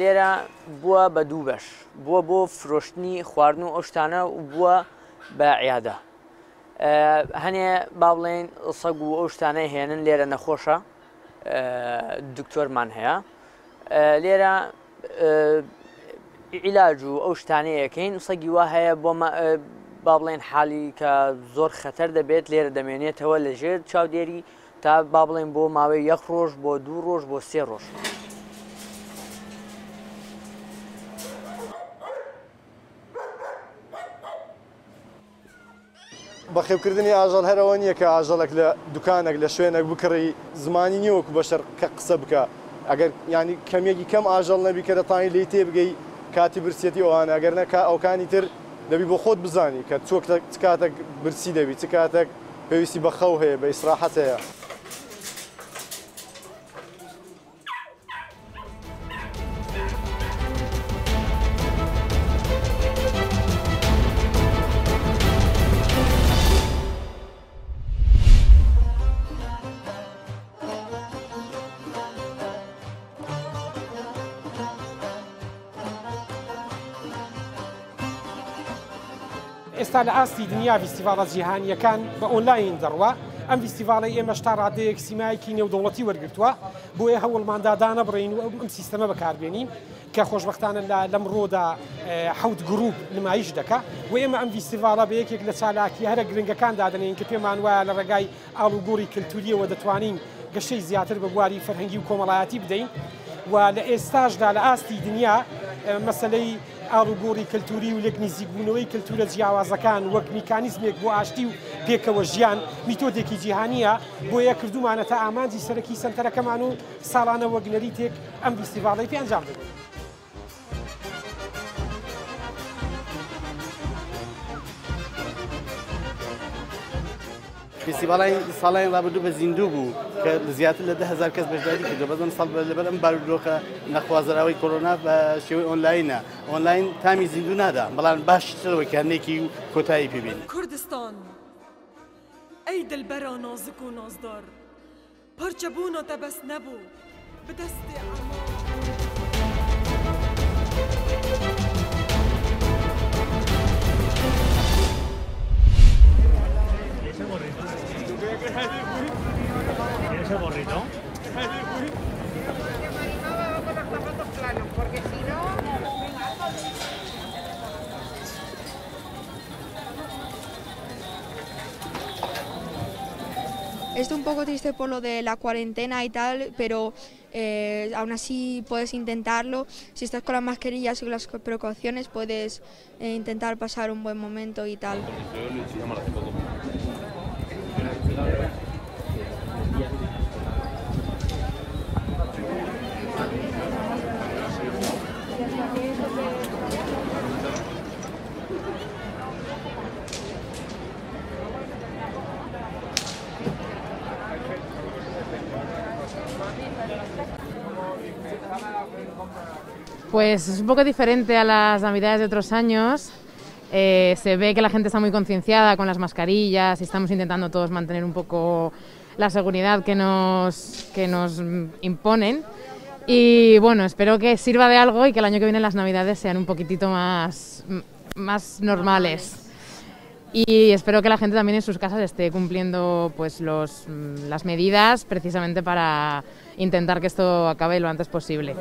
لێرە بووە بە دوو بەش بووە بۆ فرۆشتنی خواردن و ئەوشتانە و بووە بە عیادا هەنێ با بڵێن سەگ و ئەو شتانە هێنن لێرە نەخۆشە دکتۆرمان هەیە لێرە عیلاج و ئەو شتانەیەکەین سەگی وا هەیە بۆ با بڵێن حالی کە زۆر خەتەر دەبێت لێرە دەمێنێتەوە لە ژێر چاودێری تا با بڵێن بۆ ماوەی یەک ڕۆژ بۆ دوو ڕۆژ بۆ سێ ڕۆژ. بەخێبکردنی ئاژەڵ هەرەوە نییە کە ئاژەڵک لە دوکانێک لە شوێنێک بکڕی زمانی نیوەکو بەشەر کە قسە بکە ئەگەر ینی کەمێکی کەم ئاژەڵ نەبی کە دەتانی لی تێبگەی کاتی برسێتی ئەوان ئەگەر نەکە ئەوکانی تر دەبی بۆ خۆت بزانی کە چۆک کاتێک برسی دەبی چ کاتێک پێویستی بە خەو هەیە بە ئیسراحەت هەیە. ئێستا لە ئاستی دنیا فیسیڤالە جیهانیەکان بە ئۆنلاین دەڕوە ئەم فیسیڤالی ئێمە شتا ڕادەیەک سیمایکی نێودەوڵەتی وەرگتووە بۆیە هەوڵماندادانە بڕین و ئەم سیستەمە بەکاربێنین کە خۆشببختانە رودا آه، حوت گرروپ نمایش دەکە و ئێمە ئەم فیسیڤالە بە یەکێک لە چالاکی هەرە گرنگەکان دادنین کە پێمان وایە لە ڕێگای ئاڵوگۆری کللتوریەوە دەتوانین گەشەی زیاتر بە گواری فەرهەنگی و کۆمەڵایەتی بدەین و لاستاج ئێستاشدا لە ئاستی دنیا آه، مەسلەی ئاروگۆری کەلتوری و لێک نزیکبوونەوەی کللتورە جیاوازەکان وەک میکانیزمێک بۆ ئاشتی و پێکەوە ژیان میتۆدێکی جیهانیە بۆیە کردومانە تا ئامانجی سەرەکی سنتەرەکەمان و ساڵانە وەگنەری تێک ئەم فستیڤاڵی پێنجام بدن. فستیڤالای ساڵیان ڕابردوو بە زیندوو بوو کە زیاتر لە دههزار کەس بەشداری کردو بەزم ساڵ لەبەر ئەم بارودۆکە نەخوازەرەوەی کۆرۆنا بە شێوەی ئۆنلاینە ئۆنلاین تامی زیندوو نادا بەڵام باشترەوەی کارنێکی و کۆتایی پێبین کوردستان ئەی دلبەرە نازک و نازدار پرچەبوونەتە بەس نەبوو بدەستی ئا Esto un poco triste por lo de la cuarentena y tal, pero eh, aún así puedes intentarlo. Si estás con las mascarillas y las precauciones, puedes eh, intentar pasar un buen momento y tal. Pues es un poco diferente a las navidades de otros años. Eh, se ve que la gente está muy concienciada con las mascarillas y estamos intentando todos mantener un poco la seguridad que nos, que nos imponen. Y bueno, espero que sirva de algo y que el año que viene las navidades sean un poquitito más, normales. Y espero que la gente también en sus casas esté cumpliendo pues, los, las medidas precisamente para intentar que esto acabe lo antes posible.